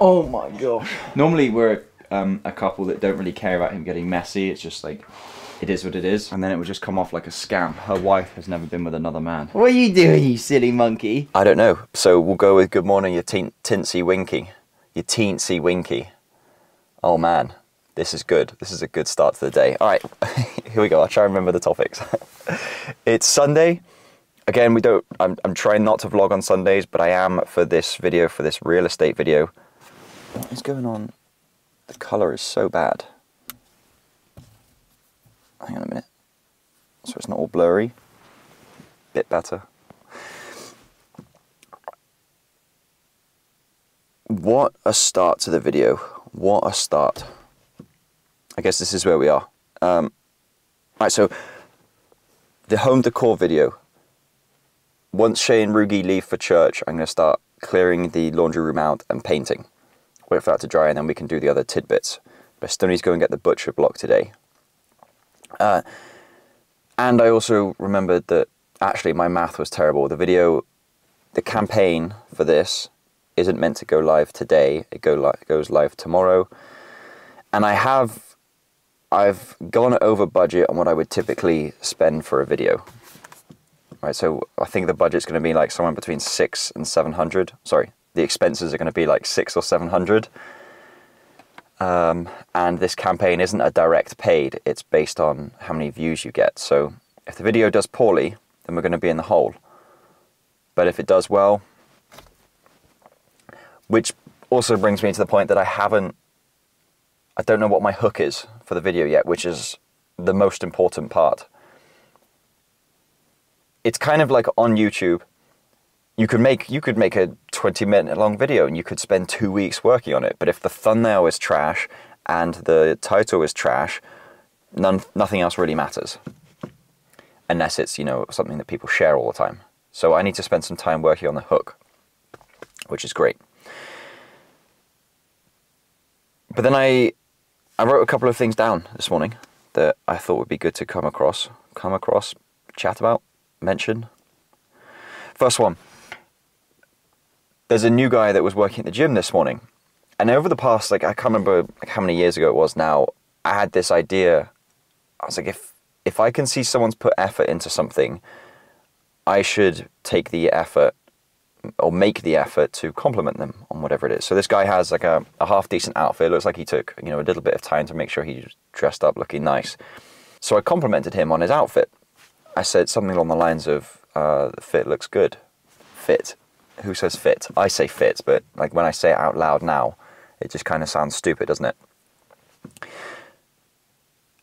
Oh my gosh. Normally we're um, a couple that don't really care about him getting messy. It's just like it is what it is, and then it would just come off like a scam. Her wife has never been with another man. What are you doing, you silly monkey? I don't know. So we'll go with good morning, you teen- tinsy winky. You teensy winky. Oh man, this is good. This is a good start to the day. All right, here we go. I'll try and remember the topics. it's Sunday. Again, we don't. I'm, I'm trying not to vlog on Sundays, but I am for this video, for this real estate video. What is going on? The color is so bad. Hang on a minute. So it's not all blurry. Bit better. What a start to the video. What a start. I guess this is where we are. Um, right, so the home decor video. Once Shay and Rugi leave for church, I'm going to start clearing the laundry room out and painting. Wait for that to dry and then we can do the other tidbits. But still need to go and get the butcher block today. Uh, and I also remembered that actually my math was terrible. The video, the campaign for this isn't meant to go live today. It go li- goes live tomorrow. And I have, I've gone over budget on what I would typically spend for a video. Right, so I think the budget's going to be like somewhere between six and seven hundred. Sorry, the expenses are going to be like six or seven hundred. Um, and this campaign isn't a direct paid; it's based on how many views you get. So if the video does poorly, then we're going to be in the hole. But if it does well, which also brings me to the point that I haven't, I don't know what my hook is for the video yet, which is the most important part. It's kind of like on YouTube. You could make you could make a 20 minute long video and you could spend 2 weeks working on it, but if the thumbnail is trash and the title is trash, none nothing else really matters. Unless it's, you know, something that people share all the time. So I need to spend some time working on the hook, which is great. But then I I wrote a couple of things down this morning that I thought would be good to come across, come across, chat about, mention. First one. There's a new guy that was working at the gym this morning. And over the past like I can't remember like how many years ago it was now, I had this idea. I was like if if I can see someone's put effort into something, I should take the effort or make the effort to compliment them on whatever it is. So this guy has like a, a half decent outfit. It looks like he took you know a little bit of time to make sure he dressed up looking nice. So I complimented him on his outfit. I said something along the lines of, uh, "The fit looks good." Fit. Who says fit? I say fit, but like when I say it out loud now, it just kind of sounds stupid, doesn't it?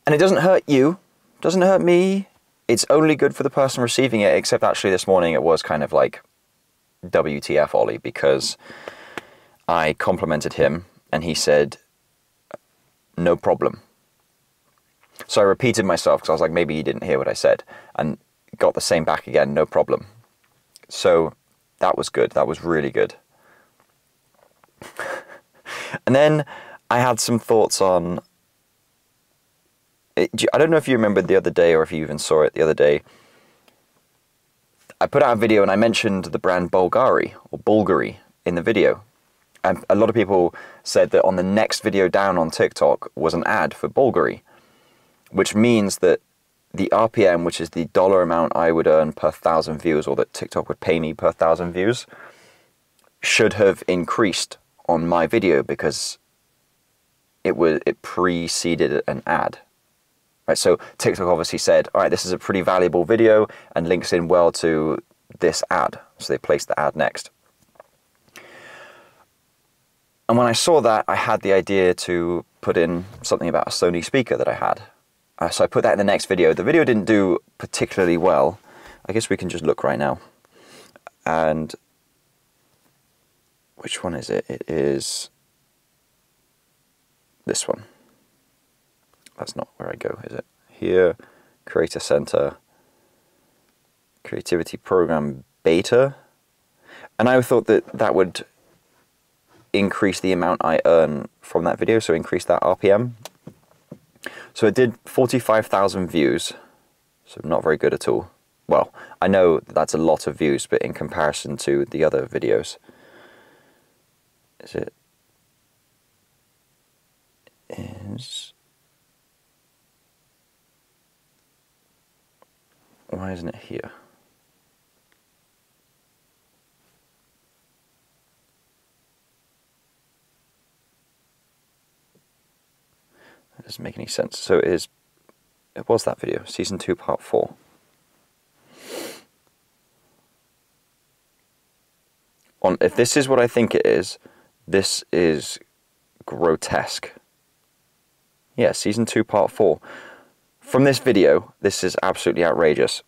And it doesn't hurt you, doesn't hurt me. It's only good for the person receiving it. Except actually, this morning it was kind of like WTF Ollie because I complimented him and he said, no problem. So I repeated myself because I was like, maybe he didn't hear what I said and got the same back again, no problem. So that was good. That was really good. and then I had some thoughts on. I don't know if you remembered the other day or if you even saw it the other day. I put out a video and I mentioned the brand Bulgari or Bulgari in the video. And a lot of people said that on the next video down on TikTok was an ad for Bulgari, which means that the RPM, which is the dollar amount I would earn per thousand views or that TikTok would pay me per thousand views, should have increased on my video because it was it preceded an ad. Right, so TikTok obviously said, all right, this is a pretty valuable video and links in well to this ad. So they placed the ad next. And when I saw that, I had the idea to put in something about a Sony speaker that I had. Uh, so I put that in the next video. The video didn't do particularly well. I guess we can just look right now. And which one is it? It is this one. That's not where I go, is it? Here, Creator Center, Creativity Program Beta. And I thought that that would increase the amount I earn from that video, so increase that RPM. So it did 45,000 views, so not very good at all. Well, I know that's a lot of views, but in comparison to the other videos. Is it? Is. Why isn't it here? Doesn't make any sense. So it is. It was that video, season two, part four. On if this is what I think it is, this is grotesque. Yeah, season two, part four. From this video, this is absolutely outrageous.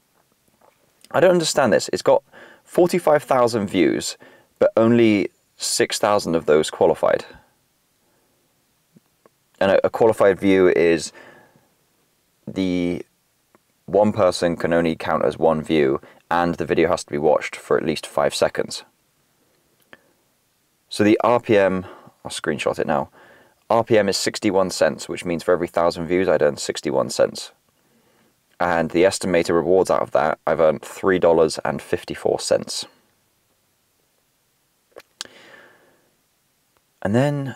I don't understand this. It's got 45,000 views, but only 6,000 of those qualified. And a, qualified view is the one person can only count as one view, and the video has to be watched for at least five seconds. So the RPM, I'll screenshot it now. RPM is 61 cents, which means for every thousand views, I'd earn 61 cents. And the estimated rewards out of that, I've earned $3.54. And then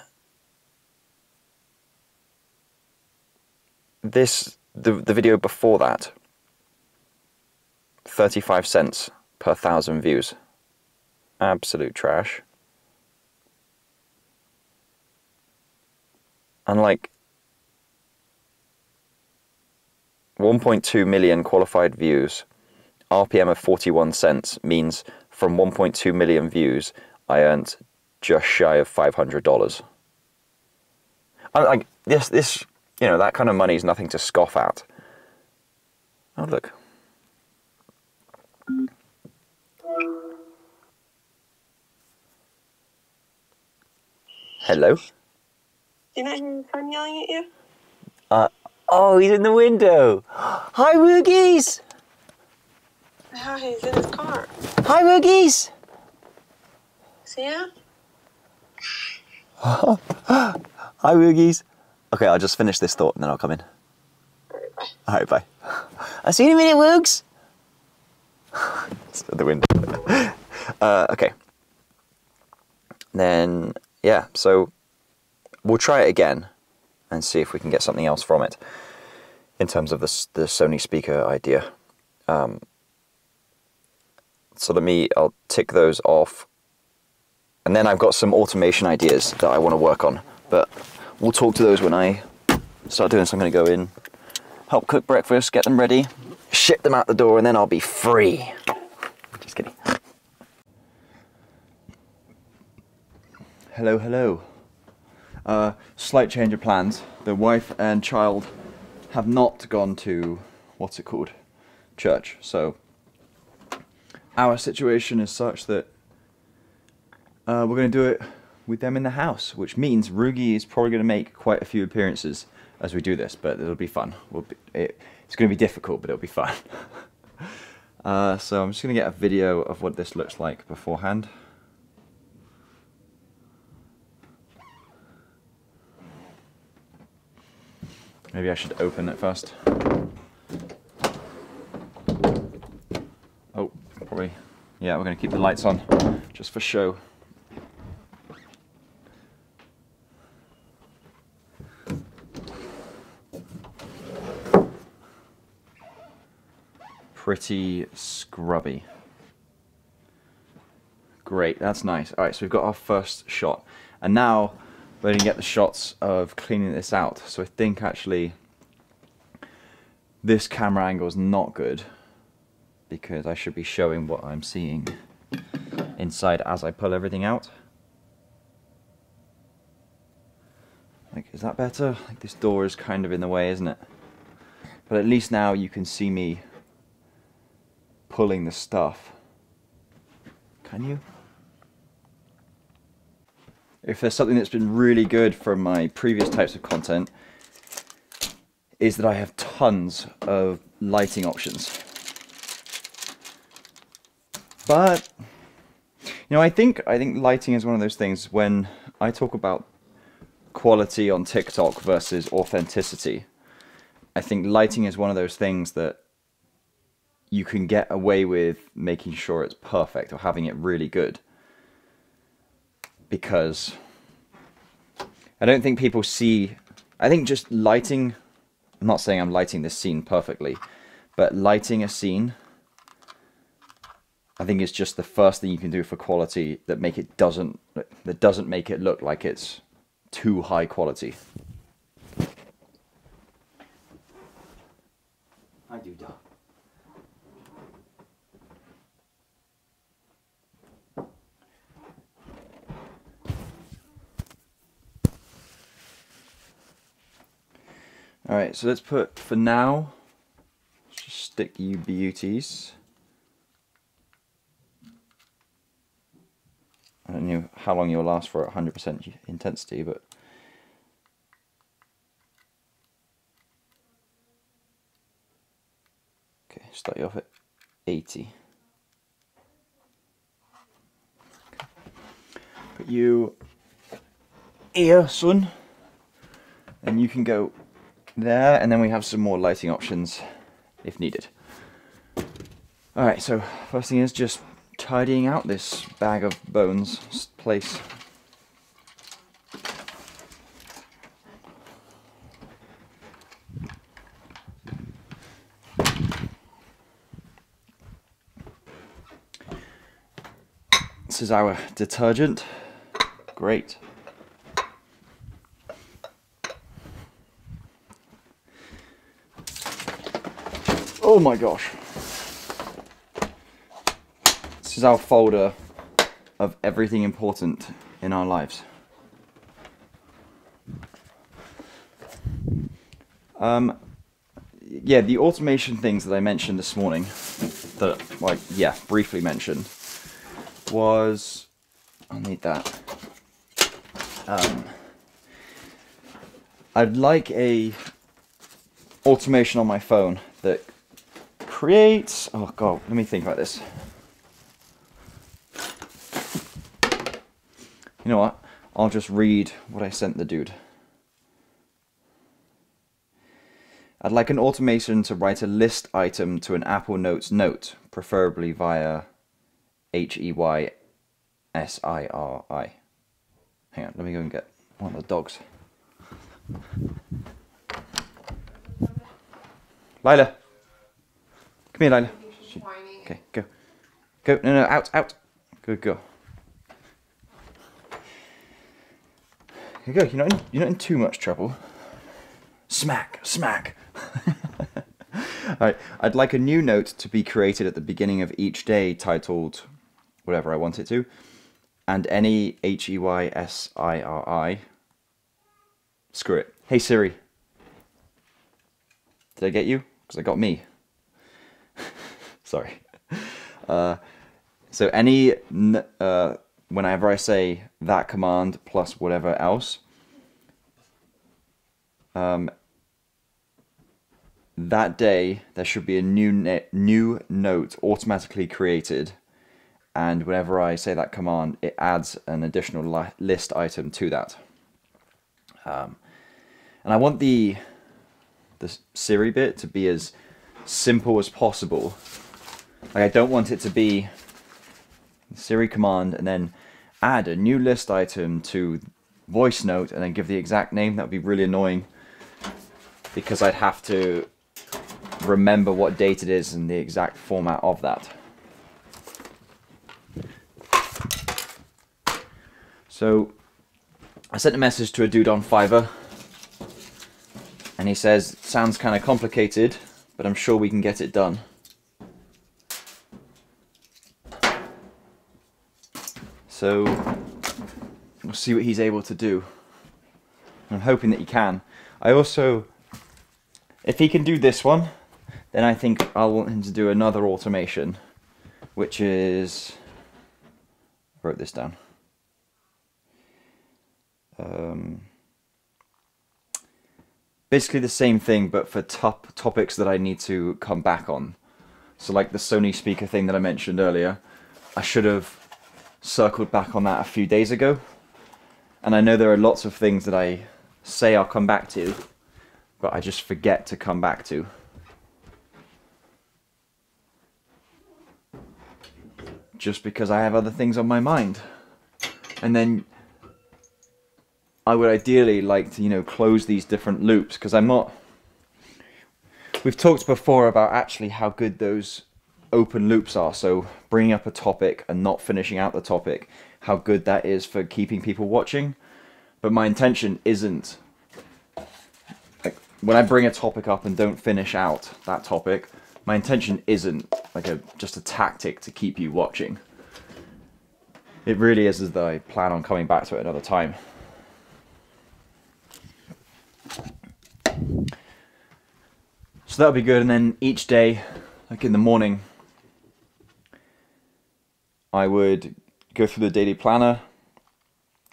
this the the video before that 35 cents per thousand views. Absolute trash. And like 1.2 million qualified views, RPM of 41 cents means from 1.2 million views, I earned just shy of $500. I, like this, this, you know, that kind of money is nothing to scoff at. Oh look. Hello. Do you not hear your yelling at you? Uh, oh, he's in the window. Hi, Woogies. Yeah, he's in his car. Hi, Woogies. See ya? Hi, Woogies. Okay, I'll just finish this thought and then I'll come in. All right, bye. I'll see you in a minute, Woogs. the window. uh, okay. Then, yeah, so we'll try it again and see if we can get something else from it in terms of the, the Sony speaker idea. Um, so let me, I'll tick those off. And then I've got some automation ideas that I want to work on, but we'll talk to those when I start doing. So I'm going to go in, help cook breakfast, get them ready, ship them out the door, and then I'll be free. Just kidding. Hello, hello. Uh, slight change of plans. The wife and child have not gone to what's it called, church. So our situation is such that uh, we're going to do it with them in the house, which means Rugi is probably going to make quite a few appearances as we do this, but it'll be fun. We'll be, it, it's going to be difficult, but it'll be fun. uh, so I'm just going to get a video of what this looks like beforehand. Maybe I should open it first. Oh, probably. Yeah, we're going to keep the lights on just for show. Pretty scrubby. Great, that's nice. Alright, so we've got our first shot. And now we're to get the shots of cleaning this out. So I think actually this camera angle is not good because I should be showing what I'm seeing inside as I pull everything out. Like, is that better? Like this door is kind of in the way, isn't it? But at least now you can see me pulling the stuff. Can you? If there's something that's been really good from my previous types of content, is that I have tons of lighting options. But you know, I think I think lighting is one of those things when I talk about quality on TikTok versus authenticity. I think lighting is one of those things that you can get away with making sure it's perfect or having it really good. Because I don't think people see I think just lighting. I'm not saying I'm lighting this scene perfectly, but lighting a scene. I think is just the first thing you can do for quality that make it doesn't that doesn't make it look like it's too high quality. Alright, so let's put, for now, let's just stick you beauties. I don't know how long you'll last for at 100% intensity, but okay, start you off at 80. Put you here, son, and you can go there, and then we have some more lighting options if needed. Alright, so first thing is just tidying out this bag of bones place. This is our detergent. Great. Oh my gosh. This is our folder of everything important in our lives. Um, yeah, the automation things that I mentioned this morning, that, like, yeah, briefly mentioned, was. I'll need that. Um, I'd like a automation on my phone that creates. Oh god, let me think about this. You know what? I'll just read what I sent the dude. I'd like an automation to write a list item to an Apple Notes note, preferably via H E Y S I R I. Hang on, let me go and get one of the dogs. Lila. Here, Lila. Okay, go. Go. No, no, out, out. Good girl. Here you go. You're not in, you're not in too much trouble. Smack, smack. Alright, I'd like a new note to be created at the beginning of each day titled whatever I want it to, and any H E Y S I R I. Screw it. Hey Siri. Did I get you? Because I got me. Sorry. Uh, so any uh, whenever I say that command plus whatever else, um, that day there should be a new new note automatically created and whenever I say that command it adds an additional li list item to that um, and I want the the Siri bit to be as simple as possible like I don't want it to be Siri command and then add a new list item to voice note and then give the exact name that would be really annoying because I'd have to remember what date it is and the exact format of that. So I sent a message to a dude on Fiverr and he says, sounds kind of complicated, but I'm sure we can get it done. So we'll see what he's able to do. I'm hoping that he can. I also, if he can do this one, then I think I'll want him to do another automation, which is, I wrote this down. Um, basically the same thing, but for top topics that I need to come back on. So like the Sony speaker thing that I mentioned earlier, I should have circled back on that a few days ago. And I know there are lots of things that I say I'll come back to, but I just forget to come back to. just because I have other things on my mind. And then I would ideally like to, you know, close these different loops because I'm not. We've talked before about actually how good those open loops are. So bringing up a topic and not finishing out the topic, how good that is for keeping people watching. But my intention isn't like when I bring a topic up and don't finish out that topic. My intention isn't like a just a tactic to keep you watching. It really is as though I plan on coming back to it another time. So that would be good. And then each day, like in the morning, I would go through the daily planner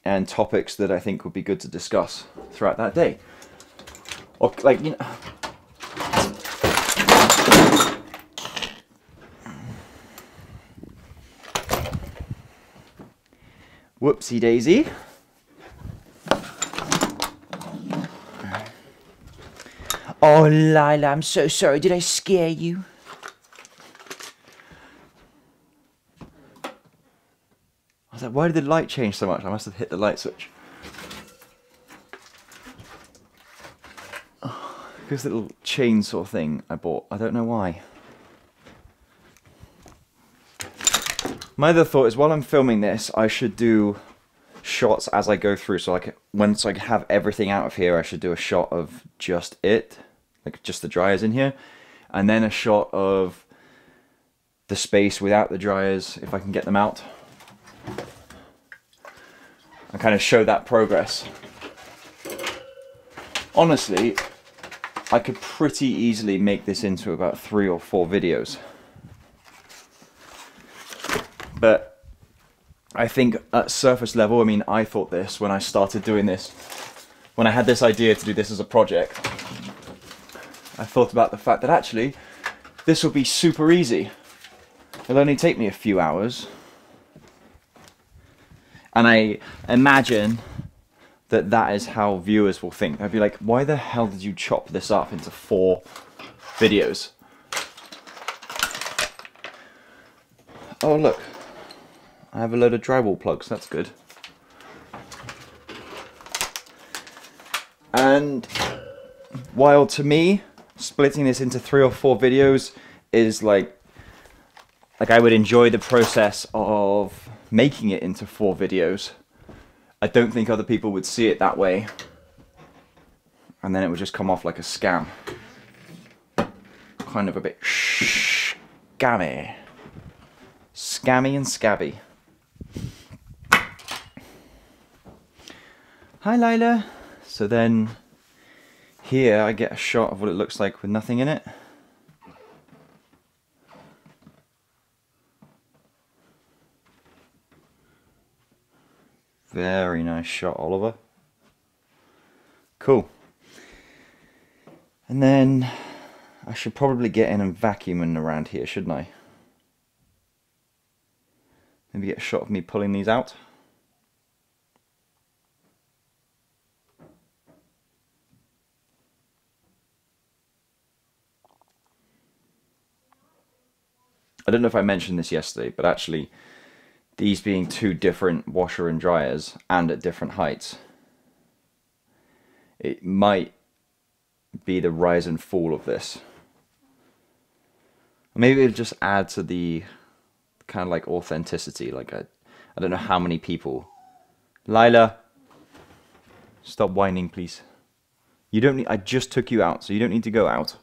and topics that I think would be good to discuss throughout that day. Or like you know. Whoopsie daisy. Oh, Lila, I'm so sorry. Did I scare you? Why did the light change so much? I must have hit the light switch. Oh, this little chainsaw thing I bought. I don't know why. My other thought is while I'm filming this, I should do shots as I go through. So like once I have everything out of here, I should do a shot of just it, like just the dryers in here, and then a shot of the space without the dryers if I can get them out. And kind of show that progress. Honestly, I could pretty easily make this into about three or four videos. But I think at surface level, I mean, I thought this when I started doing this, when I had this idea to do this as a project, I thought about the fact that actually this will be super easy. It'll only take me a few hours. And I imagine that that is how viewers will think. They'll be like, why the hell did you chop this up into four videos? Oh, look. I have a load of drywall plugs, that's good. And while to me, splitting this into three or four videos is like, like I would enjoy the process of making it into four videos. I don't think other people would see it that way. And then it would just come off like a scam. Kind of a bit scammy. Scammy and scabby. Hi Lila. So then here I get a shot of what it looks like with nothing in it. Very nice shot, Oliver. Cool. And then I should probably get in and vacuuming around here, shouldn't I? Maybe get a shot of me pulling these out. I don't know if I mentioned this yesterday, but actually these being two different washer and dryers and at different heights, it might be the rise and fall of this. Maybe it'll just add to the kind of like authenticity. Like I, I don't know how many people. Lila, stop whining, please. You don't need. I just took you out, so you don't need to go out.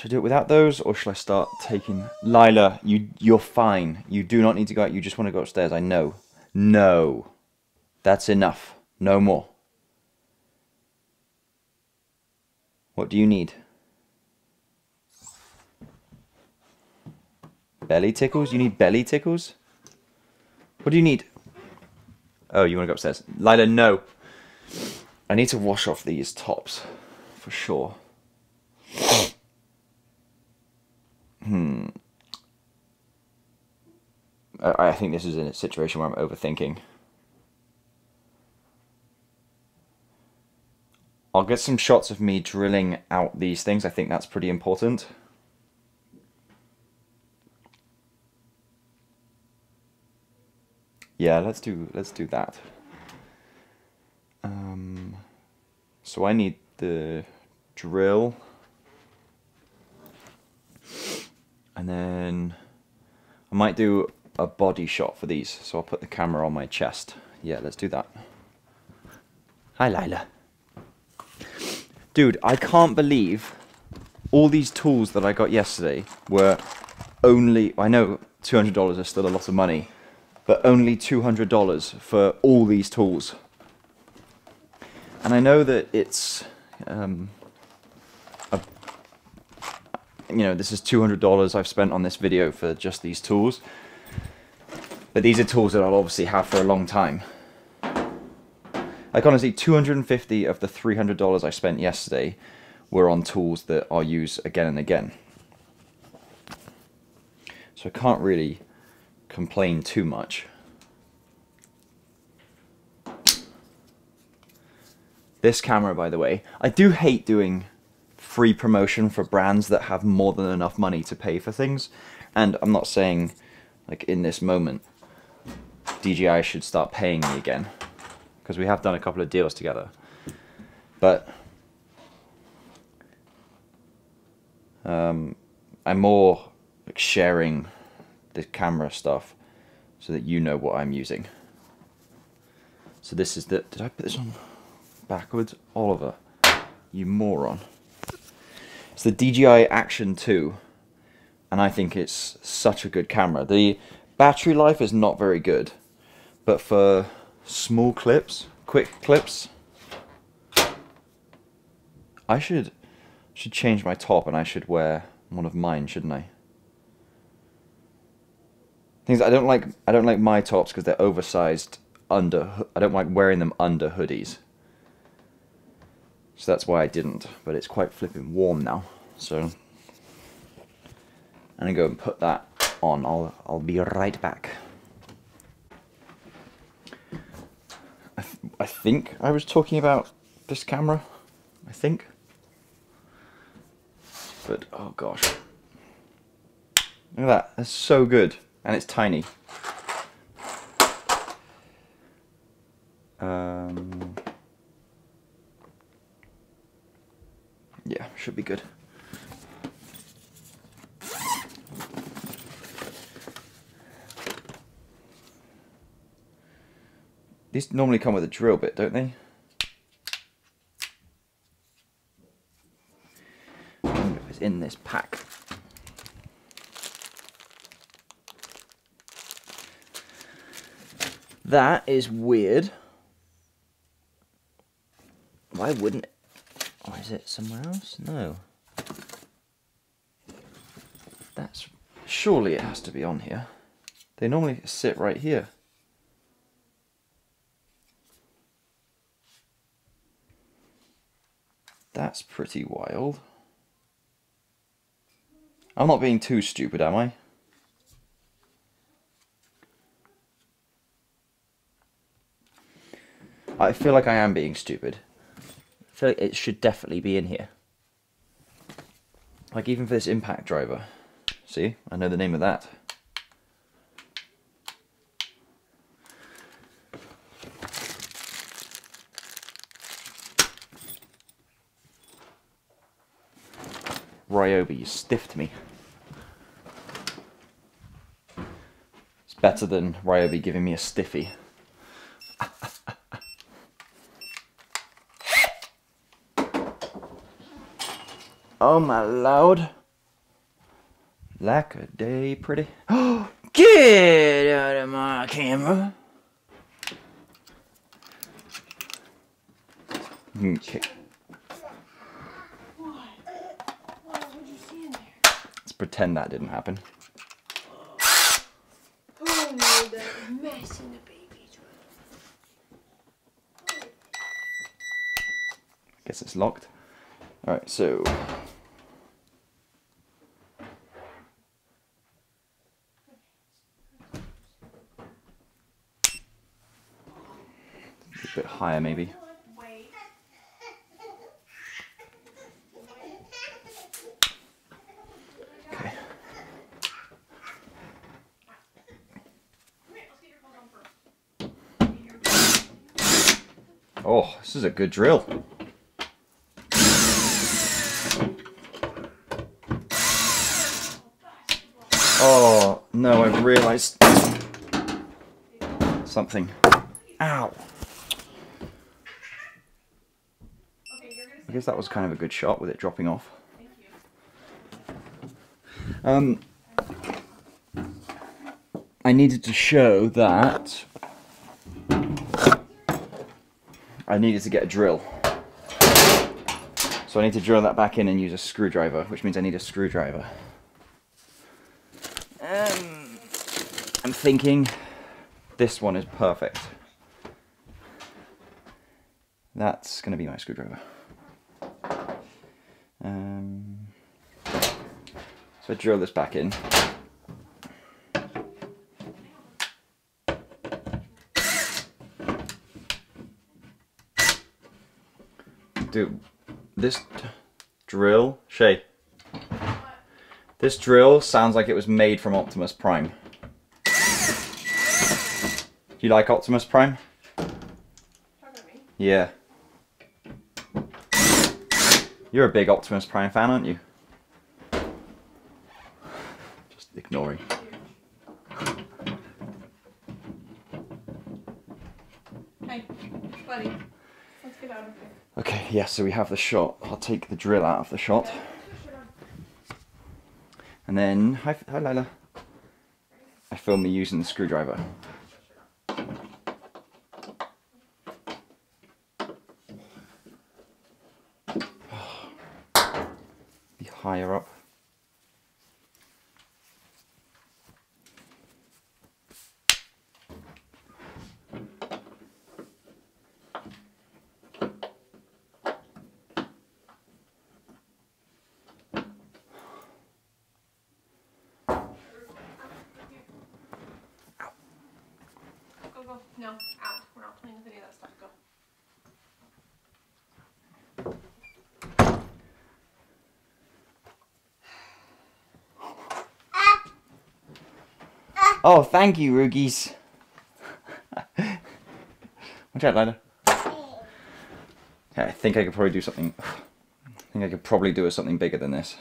Should I do it without those, or should I start taking... Lila, you, you're fine. You do not need to go out. You just want to go upstairs. I know. No. That's enough. No more. What do you need? Belly tickles? You need belly tickles? What do you need? Oh, you want to go upstairs. Lila, no. I need to wash off these tops. For sure. Hmm. I, I think this is in a situation where I'm overthinking. I'll get some shots of me drilling out these things. I think that's pretty important. Yeah, let's do let's do that. Um, so I need the drill, and then I might do a body shot for these. So I'll put the camera on my chest. Yeah, let's do that. Hi, Lila. Dude, I can't believe all these tools that I got yesterday were only. I know two hundred dollars is still a lot of money, but only two hundred dollars for all these tools. And I know that it's, um, you know, this is two hundred dollars I've spent on this video for just these tools. But these are tools that I'll obviously have for a long time. Like honestly, 250 of the $300 I spent yesterday were on tools that I'll use again and again. So I can't really complain too much. This camera, by the way, I do hate doing free promotion for brands that have more than enough money to pay for things. And I'm not saying, like, in this moment, DJI should start paying me again. Because we have done a couple of deals together. But um, I'm more like sharing the camera stuff so that you know what I'm using. So this is the. Did I put this on backwards? Oliver, you moron. It's the DJI Action 2, and I think it's such a good camera. The battery life is not very good, but for small clips, quick clips, I should should change my top and I should wear one of mine, shouldn't I? Things I don't like. I don't like my tops because they're oversized under. I don't like wearing them under hoodies. So that's why I didn't. But it's quite flipping warm now. So I'm gonna go and put that on. I'll I'll be right back. I, th I think I was talking about this camera. I think. But oh gosh. Look at that. That's so good. And it's tiny. Um, yeah, should be good. These normally come with a drill bit, don't they? It's in this pack. That is weird. Why wouldn't? Or is it somewhere else? No. That's surely it has to be on here. They normally sit right here. That's pretty wild. I'm not being too stupid, am I? I feel like I am being stupid. Feel like it should definitely be in here. Like even for this impact driver. See, I know the name of that. Ryobi, you stiffed me. It's better than Ryobi giving me a stiffy. Oh my lord. Like a day pretty. Get out of my camera. Okay. What? What did you see in there? Let's pretend that didn't happen. Oh no, that mess in the baby's room. Guess it's locked. Alright, so. A bit higher, maybe. Okay. Oh, this is a good drill. Oh, no, I've realised something. Ow. I guess that was kind of a good shot with it dropping off. Um, I needed to show that I needed to get a drill. So I need to drill that back in and use a screwdriver, which means I need a screwdriver. Um, I'm thinking this one is perfect. That's going to be my screwdriver. Um, so I drill this back in. Dude, this drill, Shay. This drill sounds like it was made from Optimus Prime. Do you like Optimus Prime? Yeah. You're a big Optimus Prime fan, aren't you? Just ignoring. Hey, buddy. Let's get out of here. Okay, yeah, so we have the shot. I'll take the drill out of the shot. And then, hi, hi Lila. I film me using the screwdriver. Be higher up. Go, go. No, out. We're not playing with any of that stuff. Go. Oh, thank you, Roogies. Watch out, Lila. I think I could probably do something. I think I could probably do something bigger than this.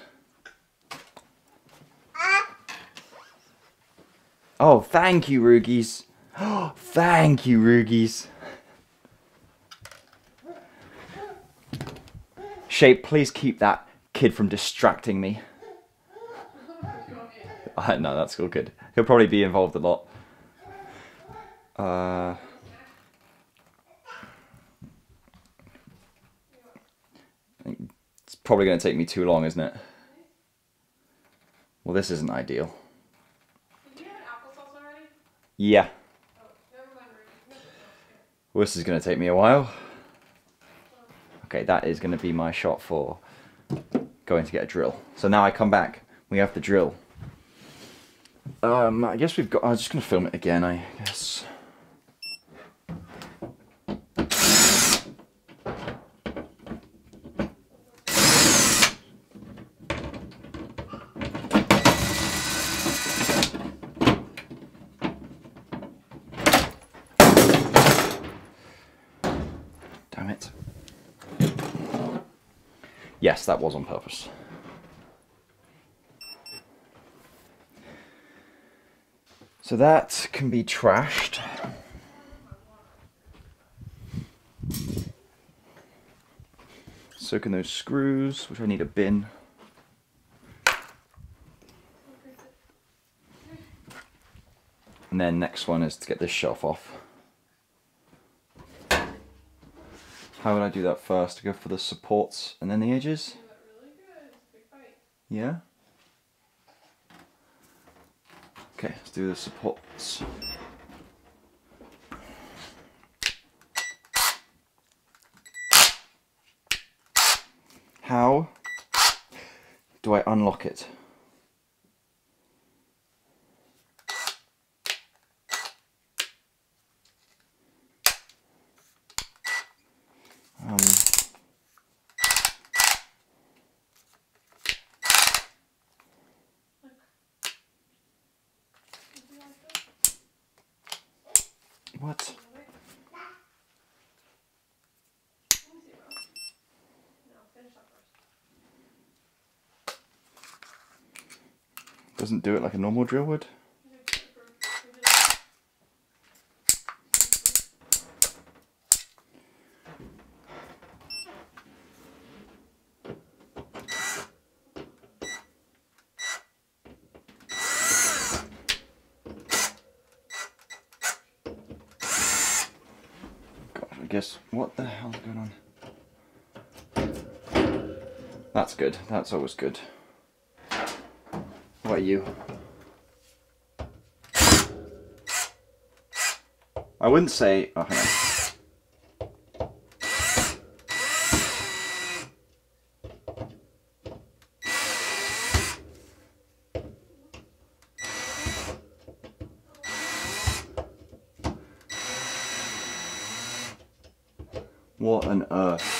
Oh, thank you, Roogies. Oh, thank you, Roogies. Shape, please keep that kid from distracting me. Uh, no, that's all good. He'll probably be involved a lot. Uh, it's probably going to take me too long, isn't it? Well, this isn't ideal. Did you have an applesauce already? Yeah. Oh, never mind. Ruby. Well, this is going to take me a while. Okay, that is going to be my shot for going to get a drill. So now I come back. We have the drill. Um, I guess we've got. I'm just going to film it again. I guess. Damn it. Yes, that was on purpose. So that can be trashed. Soaking those screws, which I need a bin. And then next one is to get this shelf off. How would I do that first? Go for the supports and then the edges? You got really good. Big fight. Yeah. Okay, let's do the supports. How do I unlock it? Um, what? Doesn't do it like a normal drill would. I guess what the hell's going on? That's good. That's always good. What you? I wouldn't say. Oh, hang on. What on earth?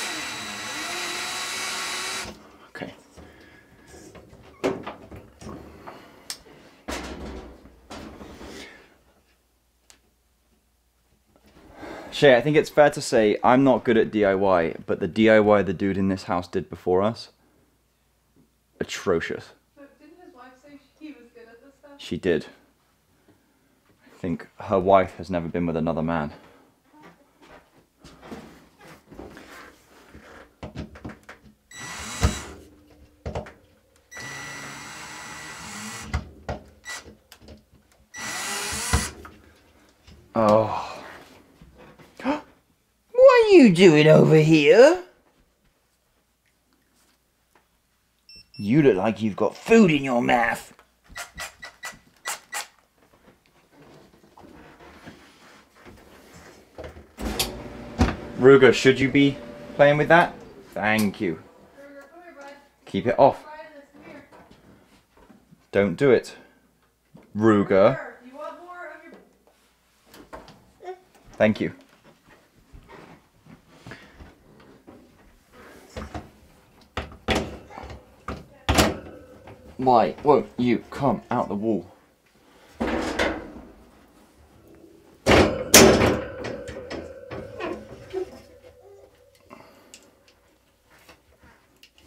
Okay. Shay, I think it's fair to say I'm not good at DIY, but the DIY the dude in this house did before us, atrocious. But didn't his wife say he was good at this stuff? She did. I think her wife has never been with another man. Oh. What are you doing over here? You look like you've got food in your mouth. Ruger, should you be playing with that? Thank you. Burger, come here, bud. Keep it off. Try this. Come here. Don't do it. Ruger. Burger, You want more of your Thank you. Why won't you come out the wall?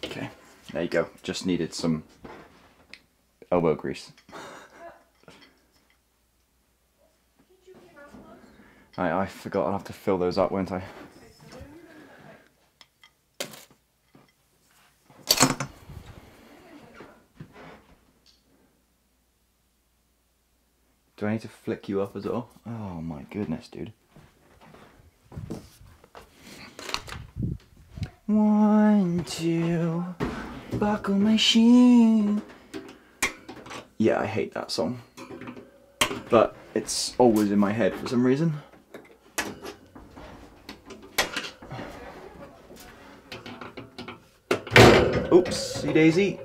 Okay, there you go. Just needed some elbow grease. I, I forgot I'll have to fill those up, won't I? Do I need to flick you up as well? Oh my goodness, dude. One, two, buckle my shoe. Yeah, I hate that song. But it's always in my head for some reason. Oopsie daisy.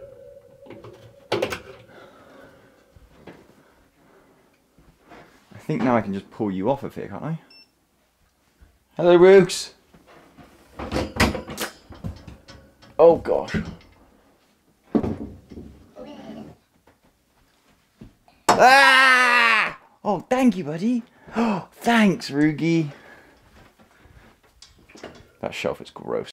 Think now I can just pull you off of here, can't I? Hello, Rooks. Oh gosh. Ah! Oh, thank you, buddy. Oh, thanks, Rugi. That shelf is gross.